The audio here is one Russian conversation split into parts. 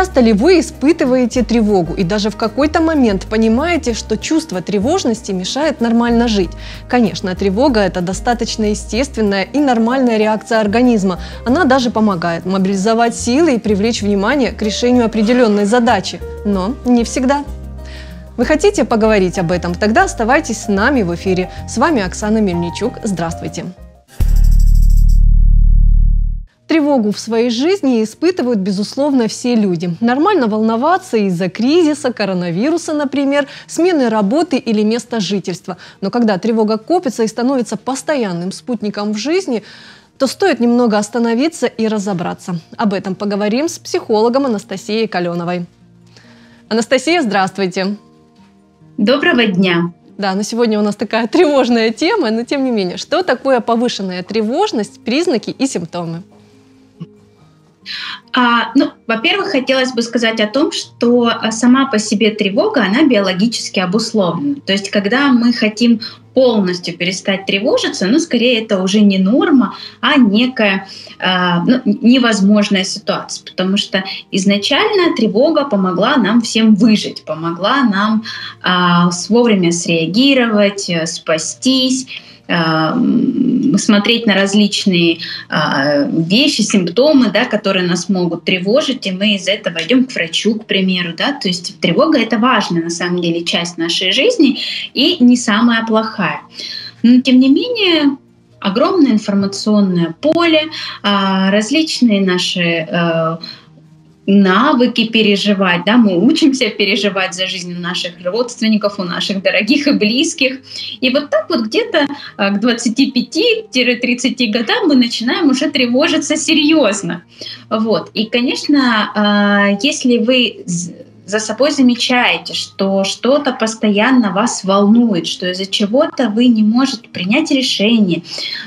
часто ли вы испытываете тревогу и даже в какой-то момент понимаете, что чувство тревожности мешает нормально жить? Конечно, тревога – это достаточно естественная и нормальная реакция организма. Она даже помогает мобилизовать силы и привлечь внимание к решению определенной задачи. Но не всегда. Вы хотите поговорить об этом? Тогда оставайтесь с нами в эфире. С вами Оксана Мельничук. Здравствуйте. Тревогу в своей жизни испытывают, безусловно, все люди. Нормально волноваться из-за кризиса, коронавируса, например, смены работы или места жительства. Но когда тревога копится и становится постоянным спутником в жизни, то стоит немного остановиться и разобраться. Об этом поговорим с психологом Анастасией Каленовой. Анастасия, здравствуйте. Доброго дня. Да, но сегодня у нас такая тревожная тема, но тем не менее, что такое повышенная тревожность, признаки и симптомы? А, ну, во-первых, хотелось бы сказать о том, что а, сама по себе тревога, она биологически обусловлена. То есть, когда мы хотим полностью перестать тревожиться, ну, скорее это уже не норма, а некая э, ну, невозможная ситуация, потому что изначально тревога помогла нам всем выжить, помогла нам э, вовремя среагировать, э, спастись, смотреть на различные а, вещи, симптомы, да, которые нас могут тревожить, и мы из этого идем к врачу, к примеру. Да? То есть тревога — это важная, на самом деле, часть нашей жизни и не самая плохая. Но, тем не менее, огромное информационное поле, а, различные наши э, навыки переживать, да, мы учимся переживать за жизнь наших родственников, у наших дорогих и близких. И вот так вот где-то а, к 25-30 годам мы начинаем уже тревожиться серьезно. Вот. И, конечно, а, если вы за собой замечаете, что что-то постоянно вас волнует, что из-за чего-то вы не можете принять решение,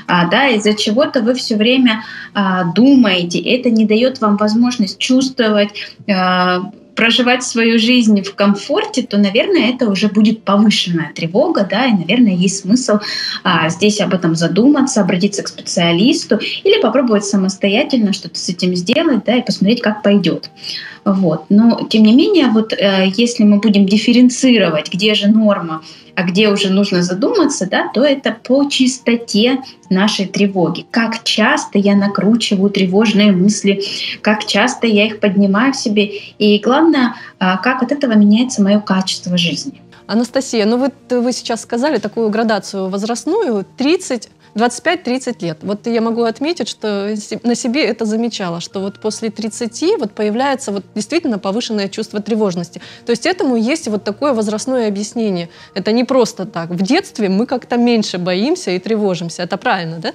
а, да, из-за чего-то вы все время а, думаете, это не дает вам возможность чувствовать а, проживать свою жизнь в комфорте, то, наверное, это уже будет повышенная тревога, да, и, наверное, есть смысл а, здесь об этом задуматься, обратиться к специалисту или попробовать самостоятельно что-то с этим сделать, да, и посмотреть, как пойдет. Вот. Но, тем не менее, вот э, если мы будем дифференцировать, где же норма, а где уже нужно задуматься, да, то это по чистоте нашей тревоги. Как часто я накручиваю тревожные мысли, как часто я их поднимаю в себе, и главное, э, как от этого меняется мое качество жизни. Анастасия, ну вот вы сейчас сказали такую градацию возрастную, 30 25-30 лет. Вот я могу отметить, что на себе это замечала, что вот после 30 вот появляется вот действительно повышенное чувство тревожности. То есть этому есть вот такое возрастное объяснение. Это не просто так. В детстве мы как-то меньше боимся и тревожимся. Это правильно, да?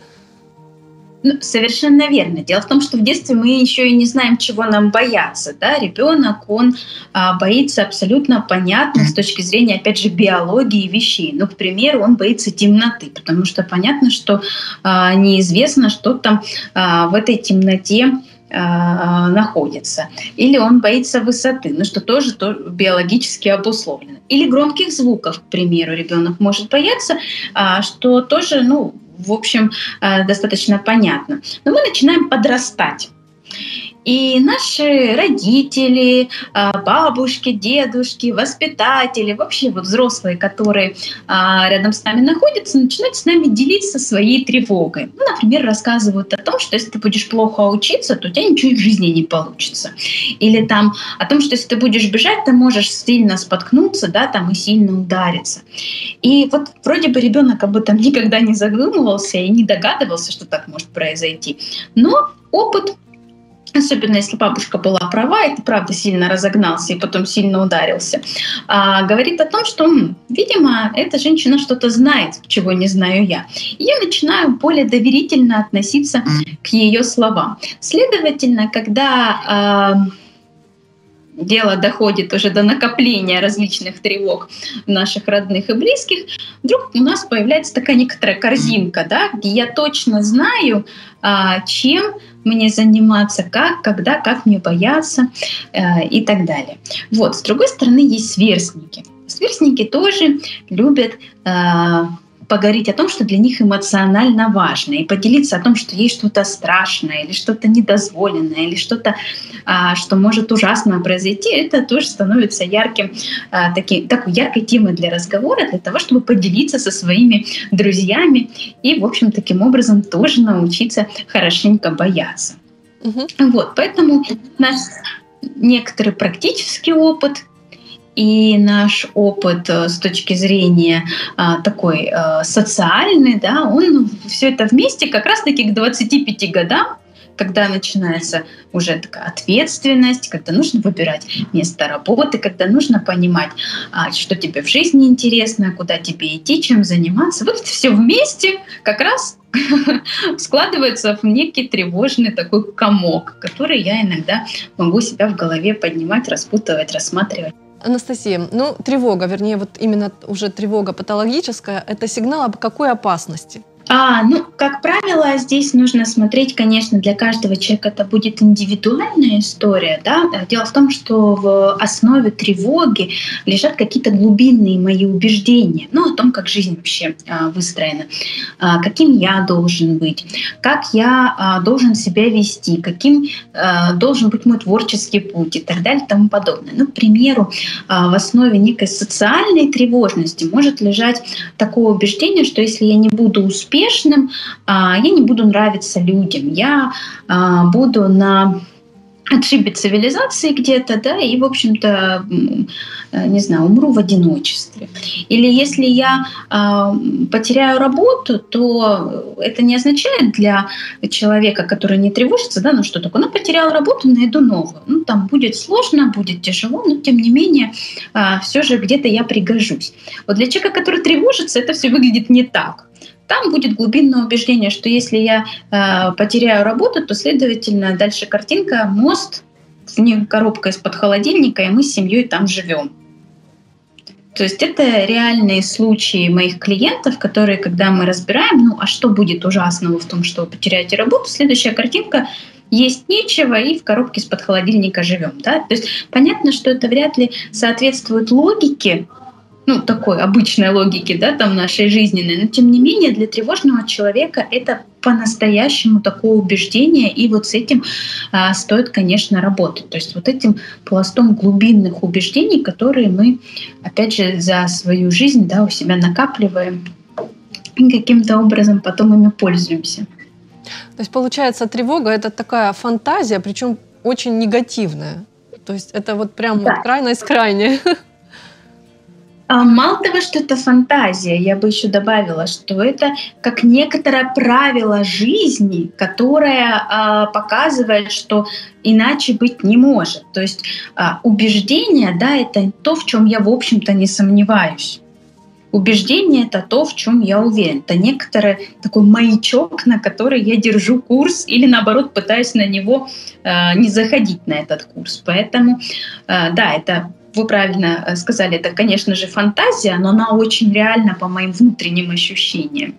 Ну, совершенно верно. Дело в том, что в детстве мы еще и не знаем, чего нам бояться. Да? Ребенок, он а, боится абсолютно понятно с точки зрения, опять же, биологии вещей. Ну, к примеру, он боится темноты, потому что понятно, что а, неизвестно, что там а, в этой темноте а, находится. Или он боится высоты, ну что тоже то биологически обусловлено. Или громких звуков, к примеру, ребенок может бояться, а, что тоже, ну, в общем, э, достаточно понятно. Но мы начинаем подрастать. И наши родители, а, бабушки, дедушки, воспитатели, вообще вот взрослые, которые а, рядом с нами находятся, начинают с нами делиться своей тревогой. Ну, например, рассказывают о том, что если ты будешь плохо учиться, то у тебя ничего в жизни не получится. Или там о том, что если ты будешь бежать, ты можешь сильно споткнуться, да, там и сильно удариться. И вот вроде бы ребенок об этом никогда не задумывался и не догадывался, что так может произойти. Но опыт особенно если бабушка была права, и ты правда сильно разогнался и потом сильно ударился, а, говорит о том, что, видимо, эта женщина что-то знает, чего не знаю я. И я начинаю более доверительно относиться к ее словам. Следовательно, когда а, дело доходит уже до накопления различных тревог наших родных и близких, вдруг у нас появляется такая некоторая корзинка, да, где я точно знаю, а, чем мне заниматься, как, когда, как мне бояться э, и так далее. Вот, с другой стороны, есть сверстники. Сверстники тоже любят э, поговорить о том, что для них эмоционально важно, и поделиться о том, что есть что-то страшное, или что-то недозволенное, или что-то, а, что может ужасно произойти, это тоже становится ярким, а, таки, такой яркой темой для разговора, для того, чтобы поделиться со своими друзьями и, в общем, таким образом тоже научиться хорошенько бояться. Угу. Вот, поэтому наш некоторый практический опыт и наш опыт э, с точки зрения а, такой а, социальный, да, он все это вместе как раз-таки к 25 годам когда начинается уже такая ответственность, когда нужно выбирать место работы, когда нужно понимать, а, что тебе в жизни интересно, куда тебе идти, чем заниматься. Вот все вместе как раз складывается в некий тревожный такой комок, который я иногда могу себя в голове поднимать, распутывать, рассматривать. Анастасия, ну тревога, вернее вот именно уже тревога патологическая, это сигнал об какой опасности? А, ну, как правило, здесь нужно смотреть, конечно, для каждого человека это будет индивидуальная история. Да? Дело в том, что в основе тревоги лежат какие-то глубинные мои убеждения, ну, о том, как жизнь вообще а, выстроена, а, каким я должен быть, как я а, должен себя вести, каким а, должен быть мой творческий путь и так далее и тому подобное. Ну, к примеру, а, в основе некой социальной тревожности может лежать такое убеждение, что если я не буду успешным, успешным, а, я не буду нравиться людям, я а, буду на отшибе цивилизации где-то, да, и, в общем-то, э, не знаю, умру в одиночестве. Или если я э, потеряю работу, то это не означает для человека, который не тревожится, да, ну что такое, ну потерял работу, найду новую. Ну там будет сложно, будет тяжело, но тем не менее э, все же где-то я пригожусь. Вот для человека, который тревожится, это все выглядит не так. Там будет глубинное убеждение, что если я э, потеряю работу, то, следовательно, дальше картинка мост, с ним коробка из-под холодильника, и мы с семьей там живем. То есть это реальные случаи моих клиентов, которые, когда мы разбираем, ну а что будет ужасного в том, что вы потеряете работу, следующая картинка есть нечего и в коробке из-под холодильника живем. Да? То есть понятно, что это вряд ли соответствует логике ну, такой обычной логики, да, там нашей жизненной, но тем не менее для тревожного человека это по-настоящему такое убеждение, и вот с этим а, стоит, конечно, работать. То есть вот этим пластом глубинных убеждений, которые мы, опять же, за свою жизнь, да, у себя накапливаем и каким-то образом потом ими пользуемся. То есть получается тревога это такая фантазия, причем очень негативная. То есть это вот прям да. вот крайность крайняя. А, мало того, что это фантазия, я бы еще добавила, что это как некоторое правило жизни, которое э, показывает, что иначе быть не может. То есть э, убеждение, да, это то, в чем я, в общем-то, не сомневаюсь. Убеждение это то, в чем я уверен. Это некоторый такой маячок, на который я держу курс, или наоборот пытаюсь на него э, не заходить на этот курс. Поэтому, э, да, это вы правильно э, сказали, это, конечно же, фантазия, но она очень реальна по моим внутренним ощущениям.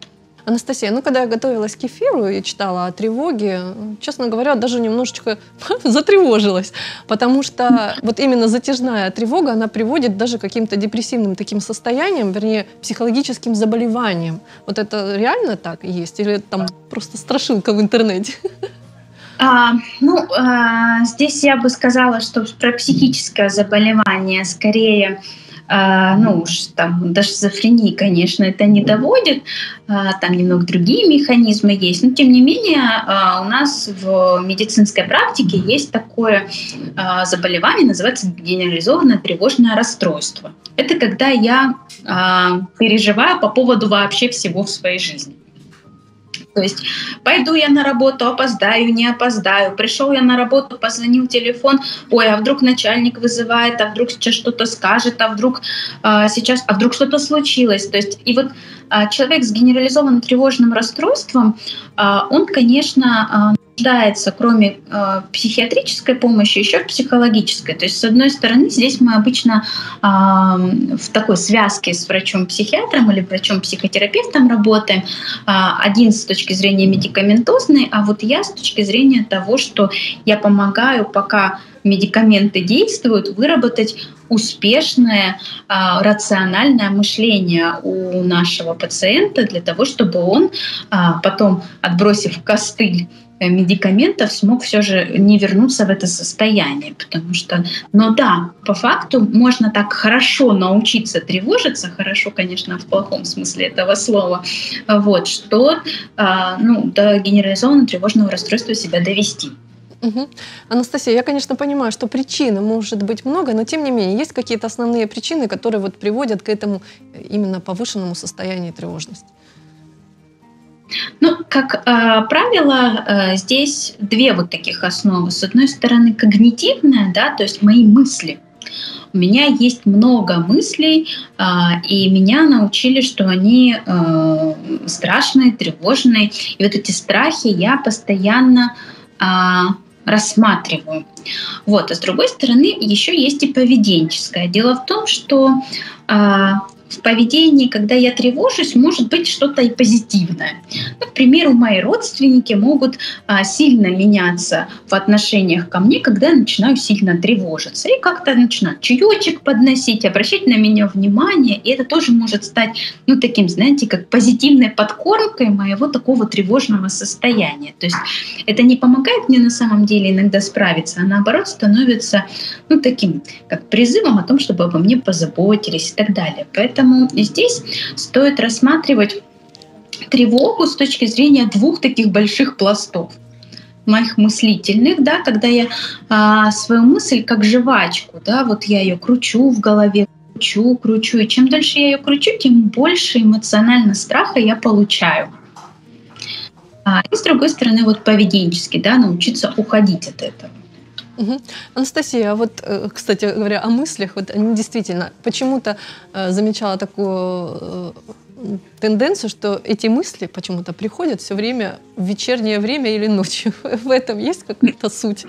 Анастасия, ну когда я готовилась к эфиру и читала о тревоге, честно говоря, даже немножечко затревожилась, потому что вот именно затяжная тревога, она приводит даже к каким-то депрессивным таким состояниям, вернее, психологическим заболеваниям. Вот это реально так есть или там просто страшилка в интернете? А, ну, а, здесь я бы сказала, что про психическое заболевание скорее а, ну уж там до шизофрении, конечно, это не доводит, а, там немного другие механизмы есть, но тем не менее а, у нас в медицинской практике есть такое а, заболевание, называется генерализованное тревожное расстройство. Это когда я а, переживаю по поводу вообще всего в своей жизни. То есть пойду я на работу, опоздаю, не опоздаю. Пришел я на работу, позвонил телефон, ой, а вдруг начальник вызывает, а вдруг сейчас что-то скажет, а вдруг а, сейчас, а вдруг что-то случилось. То есть и вот а, человек с генерализованным тревожным расстройством, а, он, конечно, а, нуждается, кроме э, психиатрической помощи, еще психологической. То есть, с одной стороны, здесь мы обычно э, в такой связке с врачом-психиатром или врачом-психотерапевтом работаем. Э, один с точки зрения медикаментозной, а вот я с точки зрения того, что я помогаю, пока медикаменты действуют, выработать успешное а, рациональное мышление у нашего пациента для того, чтобы он а, потом, отбросив костыль Э, медикаментов смог все же не вернуться в это состояние, потому что, но да, по факту можно так хорошо научиться тревожиться, хорошо, конечно, в плохом смысле этого слова, вот, что а, ну, до генерализованного тревожного расстройства себя довести. Угу. Анастасия, я, конечно, понимаю, что причин может быть много, но тем не менее есть какие-то основные причины, которые вот приводят к этому э, именно повышенному состоянию тревожности. Ну, как э, правило, э, здесь две вот таких основы. С одной стороны, когнитивная, да, то есть мои мысли. У меня есть много мыслей, э, и меня научили, что они э, страшные, тревожные. И вот эти страхи я постоянно э, рассматриваю. Вот. А с другой стороны, еще есть и поведенческое. Дело в том, что в поведении, когда я тревожусь, может быть что-то и позитивное. Ну, к примеру, мои родственники могут а, сильно меняться в отношениях ко мне, когда я начинаю сильно тревожиться. И как-то начинают чаечек подносить, обращать на меня внимание. И это тоже может стать, ну, таким, знаете, как позитивной подкормкой моего такого тревожного состояния. То есть это не помогает мне на самом деле иногда справиться, а наоборот становится, ну, таким, как призывом о том, чтобы обо мне позаботились и так далее. Поэтому Поэтому здесь стоит рассматривать тревогу с точки зрения двух таких больших пластов моих мыслительных, да, когда я а, свою мысль как жвачку, да, вот я ее кручу в голове, кручу, кручу, и чем дольше я ее кручу, тем больше эмоционально страха я получаю. А, и с другой стороны, вот поведенчески, да, научиться уходить от этого. Угу. Анастасия, а вот, э, кстати говоря, о мыслях, вот они действительно, почему-то э, замечала такую э, тенденцию, что эти мысли почему-то приходят все время в вечернее время или ночью. В этом есть какая-то суть?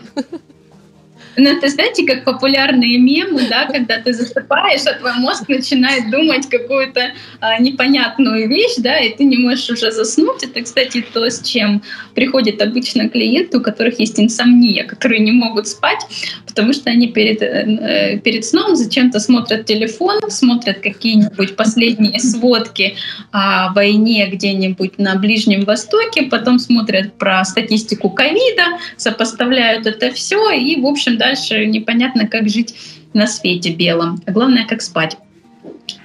Ну, это, знаете, как популярные мемы, да, когда ты засыпаешь, а твой мозг начинает думать какую-то а, непонятную вещь, да, и ты не можешь уже заснуть. Это, кстати, то, с чем приходит обычно клиенты, у которых есть инсомния, которые не могут спать, потому что они перед, э, перед сном зачем-то смотрят телефон, смотрят какие-нибудь последние сводки о войне где-нибудь на Ближнем Востоке, потом смотрят про статистику ковида, сопоставляют это все и, в общем, дальше непонятно, как жить на свете белом. А главное, как спать.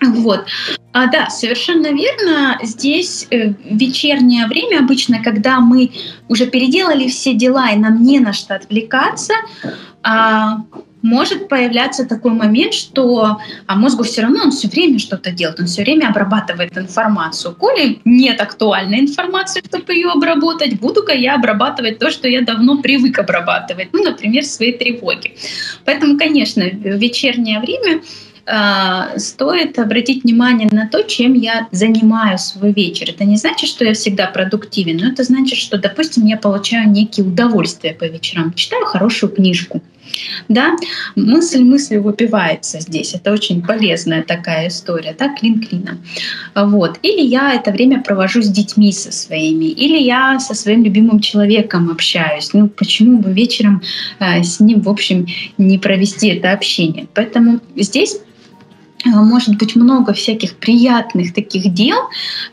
Вот. А, да, совершенно верно. Здесь э, вечернее время обычно, когда мы уже переделали все дела и нам не на что отвлекаться, а, может появляться такой момент, что а мозгу все равно он все время что-то делает, он все время обрабатывает информацию. Коли нет актуальной информации, чтобы ее обработать, буду-ка я обрабатывать то, что я давно привык обрабатывать, ну, например, свои тревоги. Поэтому, конечно, в вечернее время э, стоит обратить внимание на то, чем я занимаю свой вечер. Это не значит, что я всегда продуктивен, но это значит, что, допустим, я получаю некие удовольствия по вечерам, читаю хорошую книжку, да, мысль мыслью выпивается здесь. Это очень полезная такая история, да, клин клином. Вот. Или я это время провожу с детьми со своими, или я со своим любимым человеком общаюсь. Ну, почему бы вечером э, с ним, в общем, не провести это общение? Поэтому здесь э, может быть много всяких приятных таких дел,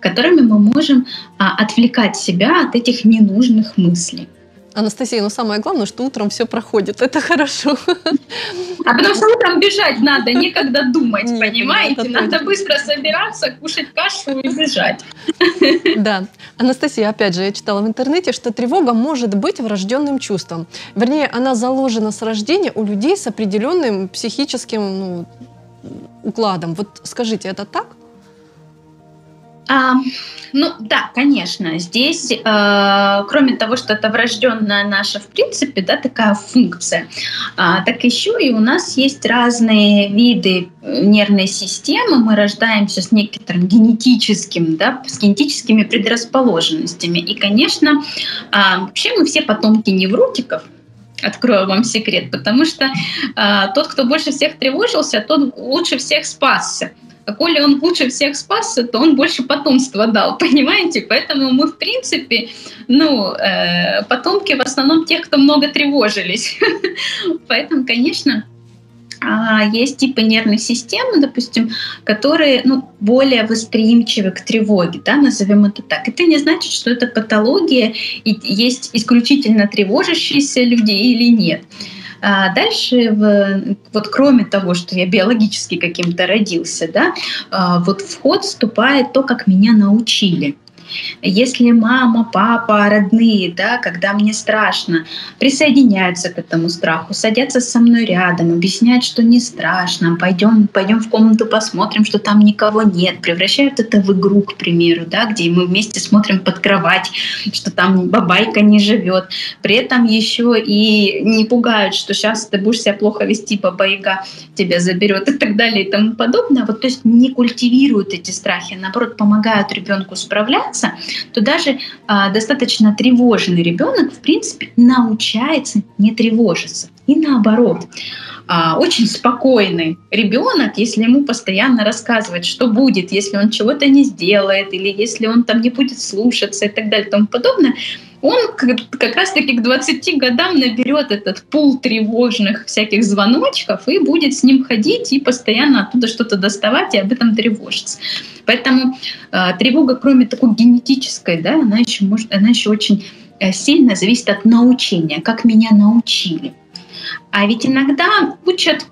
которыми мы можем а, отвлекать себя от этих ненужных мыслей. Анастасия, ну самое главное, что утром все проходит. Это хорошо. А потому что утром бежать надо, некогда думать, Нет, понимаете? Надо быстро собираться, кушать кашу и бежать. Да. Анастасия, опять же, я читала в интернете, что тревога может быть врожденным чувством. Вернее, она заложена с рождения у людей с определенным психическим ну, укладом. Вот скажите, это так? А, ну да, конечно. Здесь, э, кроме того, что это врожденная наша, в принципе, да, такая функция, э, так еще и у нас есть разные виды нервной системы. Мы рождаемся с некоторым генетическим, да, с генетическими предрасположенностями. И, конечно, э, вообще мы все потомки невротиков, открою вам секрет, потому что э, тот, кто больше всех тревожился, тот лучше всех спасся. А коли он лучше всех спасся, то он больше потомства дал, понимаете? Поэтому мы, в принципе, ну, э, потомки в основном тех, кто много тревожились. Поэтому, конечно, а есть типы нервной системы, допустим, которые ну, более восприимчивы к тревоге, да, назовем это так. Это не значит, что это патология и есть исключительно тревожащиеся люди или нет. А дальше, вот кроме того, что я биологически каким-то родился, да, а, вот в ход вступает то, как меня научили. Если мама, папа, родные, да, когда мне страшно, присоединяются к этому страху, садятся со мной рядом, объясняют, что не страшно, пойдем, пойдем в комнату посмотрим, что там никого нет, превращают это в игру, к примеру, да, где мы вместе смотрим под кровать, что там бабайка не живет. При этом еще и не пугают, что сейчас ты будешь себя плохо вести, баба-яга тебя заберет и так далее и тому подобное. Вот, то есть не культивируют эти страхи, а наоборот, помогают ребенку справляться, тревожиться, то даже а, достаточно тревожный ребенок, в принципе, научается не тревожиться. И наоборот, а, очень спокойный ребенок, если ему постоянно рассказывать, что будет, если он чего-то не сделает, или если он там не будет слушаться и так далее и тому подобное, он как раз-таки к 20 годам наберет этот пул тревожных всяких звоночков и будет с ним ходить и постоянно оттуда что-то доставать и об этом тревожиться. Поэтому э, тревога, кроме такой генетической, да, она еще может, она еще очень э, сильно зависит от научения, как меня научили. А ведь иногда учат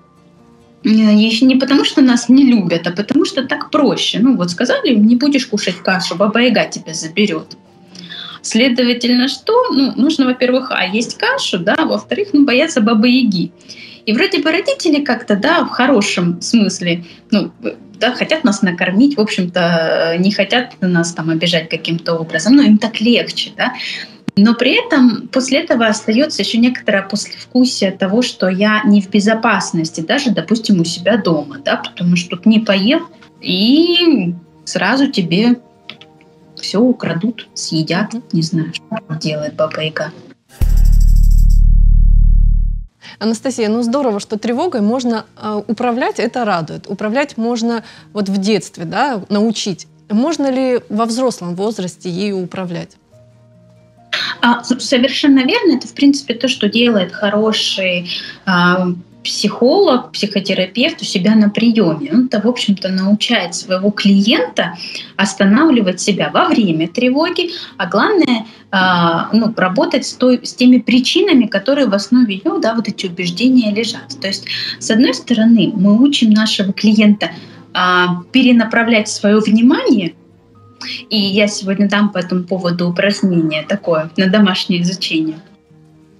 э, еще не потому, что нас не любят, а потому что так проще. Ну вот сказали, не будешь кушать кашу, баба Яга тебя заберет. Следовательно, что? Ну, нужно, во-первых, а, есть кашу, да, а во-вторых, ну, бояться бабы-яги. И вроде бы родители как-то, да, в хорошем смысле, ну, да, хотят нас накормить, в общем-то, не хотят нас там обижать каким-то образом, но им так легче, да. Но при этом после этого остается еще некоторое послевкусие того, что я не в безопасности, даже, допустим, у себя дома, да, потому что тут не поел, и сразу тебе все украдут, съедят, не знаю, что делает Баба Яга. Анастасия, ну здорово, что тревогой можно э, управлять, это радует. Управлять можно вот в детстве, да, научить. Можно ли во взрослом возрасте ею управлять? А, совершенно верно. Это, в принципе, то, что делает хороший а, психолог, психотерапевт у себя на приеме. Он-то, в общем-то, научает своего клиента останавливать себя во время тревоги, а главное а, ну, работать с, той, с теми причинами, которые в основе ее, да, вот эти убеждения лежат. То есть, с одной стороны, мы учим нашего клиента а, перенаправлять свое внимание и я сегодня дам по этому поводу упражнение такое на домашнее изучение –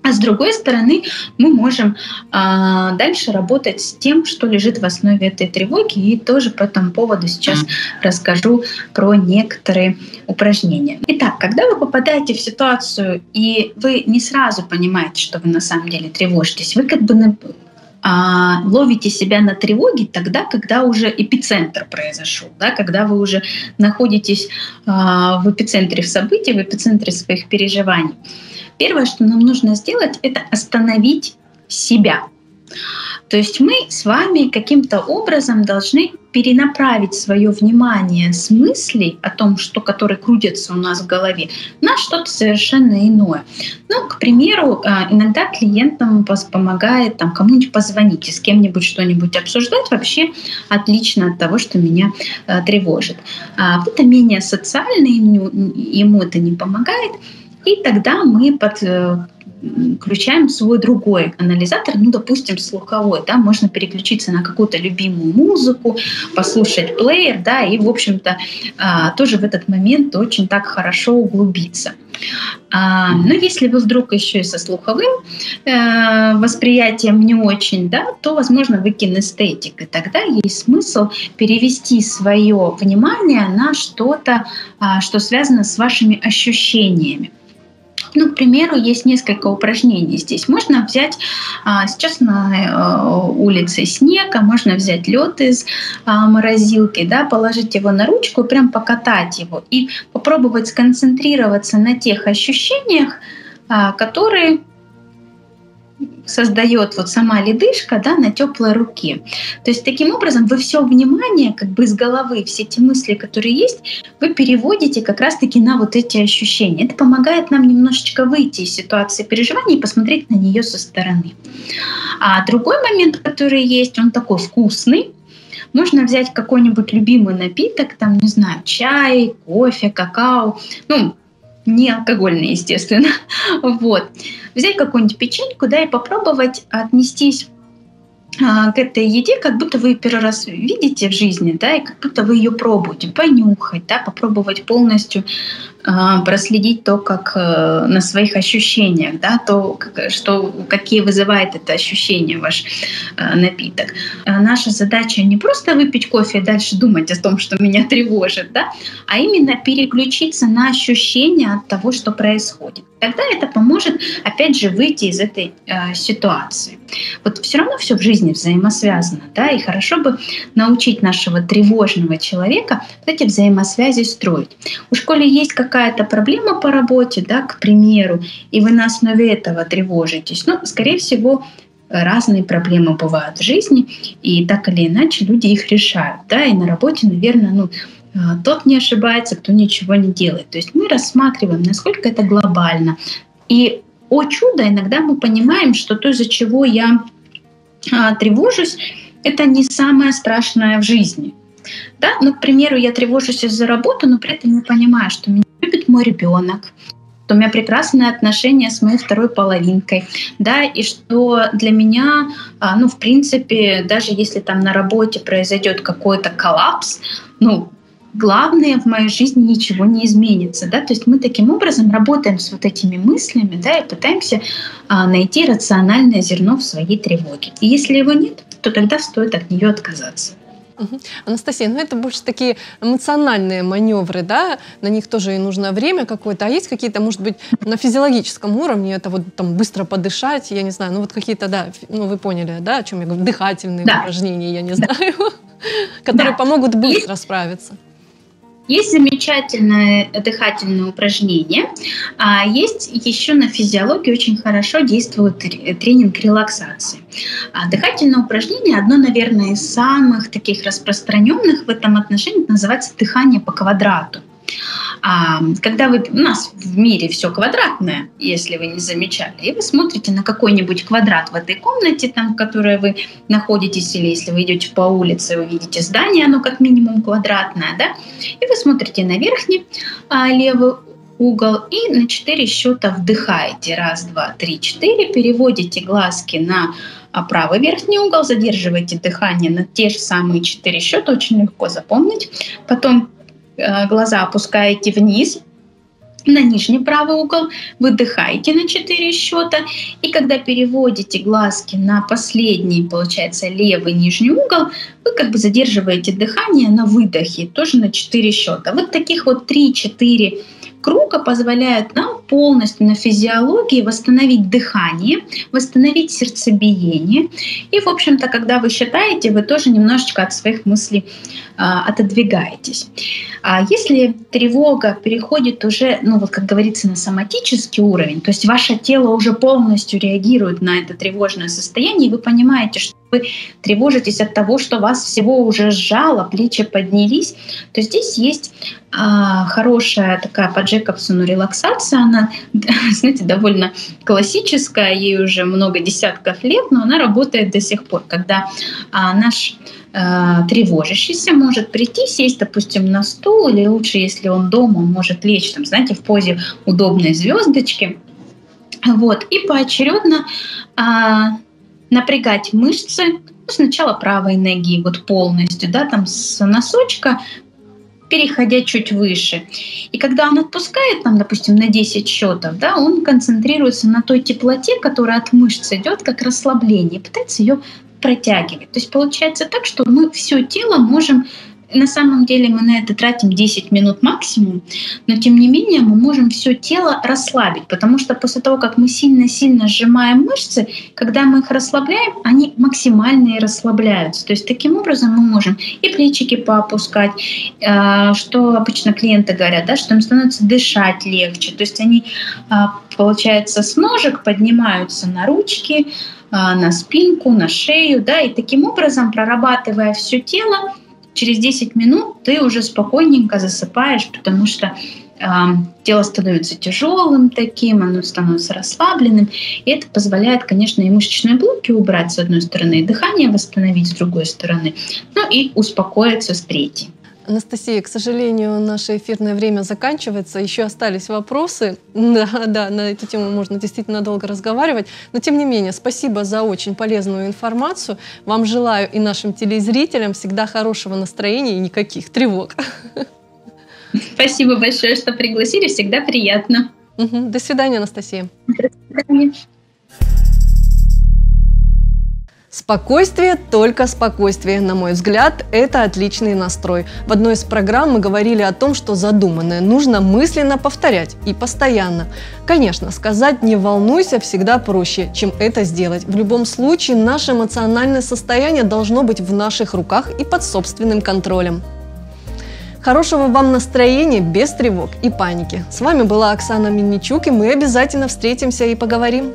а с другой стороны, мы можем а, дальше работать с тем, что лежит в основе этой тревоги. И тоже по этому поводу сейчас расскажу про некоторые упражнения. Итак, когда вы попадаете в ситуацию, и вы не сразу понимаете, что вы на самом деле тревожитесь, вы как бы а, ловите себя на тревоге тогда, когда уже эпицентр произошел, да, когда вы уже находитесь а, в эпицентре событий, в эпицентре своих переживаний. Первое, что нам нужно сделать, это остановить себя. То есть мы с вами каким-то образом должны перенаправить свое внимание с мыслей о том, что, которые крутятся у нас в голове, на что-то совершенно иное. Ну, к примеру, а, иногда клиентам помогает там, кому-нибудь позвонить и с кем-нибудь что-нибудь обсуждать. Вообще отлично от того, что меня э, тревожит. А это менее социальный, ему это не помогает. И тогда мы подключаем свой другой анализатор, ну, допустим, слуховой, да, можно переключиться на какую-то любимую музыку, послушать плеер, да, и, в общем-то, а, тоже в этот момент очень так хорошо углубиться. А, но если вы вдруг еще и со слуховым э, восприятием не очень, да, то, возможно, вы кинестетик. И тогда есть смысл перевести свое внимание на что-то, а, что связано с вашими ощущениями. Ну, к примеру, есть несколько упражнений здесь. Можно взять, а, сейчас на э, улице снег, а можно взять лед из а, морозилки, да, положить его на ручку, прям покатать его и попробовать сконцентрироваться на тех ощущениях, а, которые создает вот сама ледышка да, на теплой руке. То есть таким образом вы все внимание как бы из головы, все эти мысли, которые есть, вы переводите как раз-таки на вот эти ощущения. Это помогает нам немножечко выйти из ситуации переживаний и посмотреть на нее со стороны. А другой момент, который есть, он такой вкусный, можно взять какой-нибудь любимый напиток, там, не знаю, чай, кофе, какао, ну, не алкогольный, естественно. Вот. Взять какую-нибудь печеньку, да, и попробовать отнестись а, к этой еде, как будто вы первый раз видите в жизни, да, и как будто вы ее пробуете, понюхать, да, попробовать полностью проследить то, как э, на своих ощущениях, да, то, что, какие вызывает это ощущение ваш э, напиток. А наша задача не просто выпить кофе и дальше думать о том, что меня тревожит, да, а именно переключиться на ощущения от того, что происходит. Тогда это поможет, опять же, выйти из этой э, ситуации. Вот все равно все в жизни взаимосвязано, да, и хорошо бы научить нашего тревожного человека эти взаимосвязи строить. У школе есть как какая-то проблема по работе, да, к примеру, и вы на основе этого тревожитесь, ну, скорее всего, разные проблемы бывают в жизни, и так или иначе люди их решают, да, и на работе, наверное, ну, а, тот не ошибается, кто ничего не делает. То есть мы рассматриваем, насколько это глобально. И, о чудо, иногда мы понимаем, что то, из-за чего я а, тревожусь, это не самое страшное в жизни. Да? Ну, к примеру, я тревожусь из-за работы, но при этом не понимаю, что меня мой ребенок, что у меня прекрасные отношения с моей второй половинкой, да, и что для меня, а, ну, в принципе, даже если там на работе произойдет какой-то коллапс, ну, главное в моей жизни ничего не изменится, да, то есть мы таким образом работаем с вот этими мыслями, да, и пытаемся а, найти рациональное зерно в своей тревоге. И если его нет, то тогда стоит от нее отказаться. Угу. Анастасия, ну это больше такие эмоциональные маневры, да, на них тоже и нужно время какое-то, а есть какие-то, может быть, на физиологическом уровне, это вот там быстро подышать, я не знаю, ну вот какие-то, да, ну вы поняли, да, о чем я говорю, дыхательные да. упражнения, я не да. знаю, которые да. помогут быстро справиться. Есть замечательное дыхательное упражнение, а есть еще на физиологии очень хорошо действует тренинг релаксации. А дыхательное упражнение одно, наверное, из самых таких распространенных в этом отношении, называется дыхание по квадрату. А, когда вы, у нас в мире все квадратное, если вы не замечали, и вы смотрите на какой-нибудь квадрат в этой комнате, там, в которой вы находитесь, или если вы идете по улице, вы видите здание, оно как минимум квадратное, да, и вы смотрите на верхний а, левый угол и на 4 счета вдыхаете. Раз, два, три, четыре. Переводите глазки на а, правый верхний угол, задерживаете дыхание на те же самые 4 счета, очень легко запомнить. Потом глаза опускаете вниз, на нижний правый угол, выдыхаете на 4 счета, и когда переводите глазки на последний, получается, левый нижний угол, вы как бы задерживаете дыхание на выдохе, тоже на 4 счета. Вот таких вот 3-4 круга позволяют нам полностью на физиологии восстановить дыхание, восстановить сердцебиение. И, в общем-то, когда вы считаете, вы тоже немножечко от своих мыслей а, отодвигаетесь. А если тревога переходит уже, ну вот как говорится, на соматический уровень, то есть ваше тело уже полностью реагирует на это тревожное состояние, и вы понимаете, что вы тревожитесь от того, что вас всего уже сжало, плечи поднялись, то здесь есть хорошая такая по Джекобсону релаксация. Она, знаете, довольно классическая, ей уже много десятков лет, но она работает до сих пор, когда а, наш а, тревожащийся может прийти, сесть, допустим, на стул, или лучше, если он дома, он может лечь, там, знаете, в позе удобной звездочки, вот, и поочередно а, напрягать мышцы ну, сначала правой ноги вот полностью, да, там с носочка, переходя чуть выше. И когда он отпускает, там, допустим, на 10 счетов, да, он концентрируется на той теплоте, которая от мышц идет, как расслабление, пытается ее протягивать. То есть получается так, что мы все тело можем на самом деле мы на это тратим 10 минут максимум, но тем не менее мы можем все тело расслабить, потому что после того, как мы сильно-сильно сжимаем мышцы, когда мы их расслабляем, они максимально и расслабляются. То есть таким образом мы можем и плечики поопускать, а, что обычно клиенты говорят, да, что им становится дышать легче. То есть они, а, получается, с ножек поднимаются на ручки, а, на спинку, на шею, да, и таким образом, прорабатывая все тело, через 10 минут ты уже спокойненько засыпаешь, потому что э, тело становится тяжелым таким, оно становится расслабленным, и это позволяет, конечно, и мышечные блоки убрать с одной стороны, и дыхание восстановить с другой стороны, ну и успокоиться с третьей. Анастасия, к сожалению, наше эфирное время заканчивается. Еще остались вопросы. Да, да, на эту тему можно действительно долго разговаривать. Но тем не менее, спасибо за очень полезную информацию. Вам желаю и нашим телезрителям всегда хорошего настроения и никаких тревог. Спасибо большое, что пригласили. Всегда приятно. До свидания, Анастасия. До свидания. Спокойствие, только спокойствие. На мой взгляд, это отличный настрой. В одной из программ мы говорили о том, что задуманное нужно мысленно повторять и постоянно. Конечно, сказать «не волнуйся» всегда проще, чем это сделать. В любом случае, наше эмоциональное состояние должно быть в наших руках и под собственным контролем. Хорошего вам настроения без тревог и паники. С вами была Оксана Минничук, и мы обязательно встретимся и поговорим.